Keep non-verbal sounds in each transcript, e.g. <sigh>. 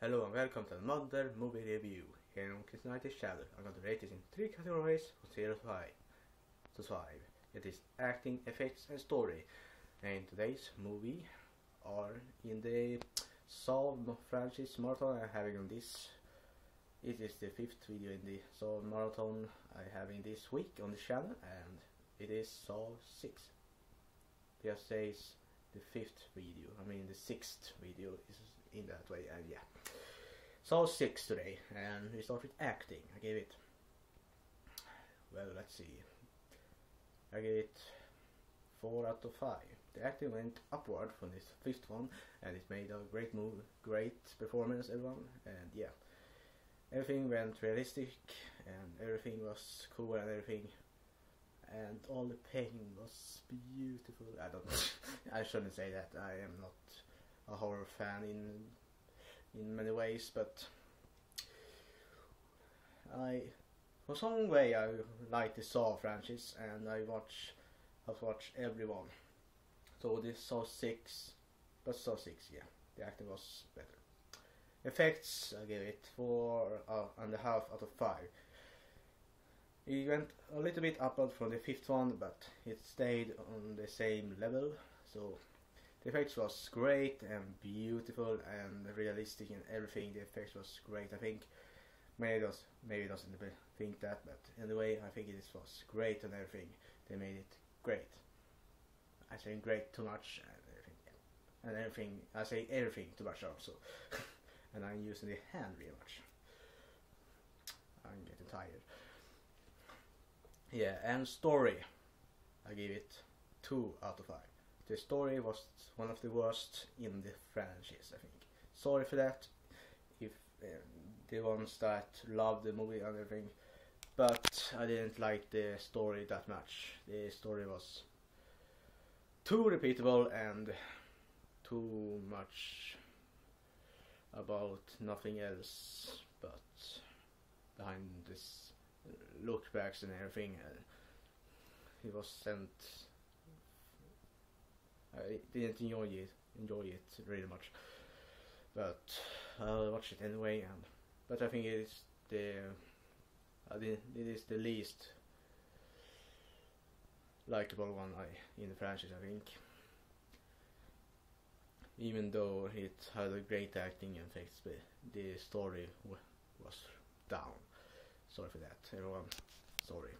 Hello and welcome to another movie review here on United channel. I'm going to rate this in three categories from 0 to 5. To 5. It is acting, effects and story. And today's movie are in the Saw franchise marathon I'm having on this. It is the fifth video in the Saw marathon I'm having this week on the channel and it is Saw 6. Just says the fifth video, I mean the sixth video is in that way and yeah. So six today and we start with acting. I gave it well let's see. I gave it four out of five. The acting went upward from this fifth one and it made a great move great performance everyone and yeah. Everything went realistic and everything was cool and everything and all the painting was beautiful. I don't <laughs> I shouldn't say that. I am not a horror fan in in many ways, but I for some way I like the Saw franchise and I watch I've watched everyone. So this Saw six but Saw six, yeah. The acting was better. Effects I give it four uh, and a half out of five. It went a little bit upward from the fifth one, but it stayed on the same level. So the effects was great and beautiful and realistic and everything. The effects was great. I think maybe does maybe doesn't think that, but anyway, I think it was great and everything. They made it great. I say great too much and everything, and everything. I say everything too much also, <laughs> and I'm using the hand really much. I'm getting tired. Yeah, and story. I give it 2 out of 5. The story was one of the worst in the franchise, I think. Sorry for that, if um, the ones that love the movie and everything, but I didn't like the story that much. The story was too repeatable and too much about nothing else but behind this lookbacks and everything. Uh, he was sent. I didn't enjoy it, enjoy it really much, but I'll watch it anyway. And but I think it is the uh, it is the least likable one I in the franchise. I think, even though it had a great acting and effects, but the story was down. Sorry for that, everyone. Sorry.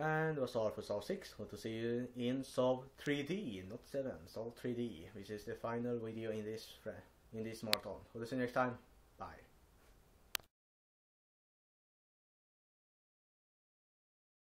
And that's all for Saw 6. Hope to see you in Saw 3D, not 7, Saw 3D, which is the final video in this in this marathon. Hope to see you next time. Bye.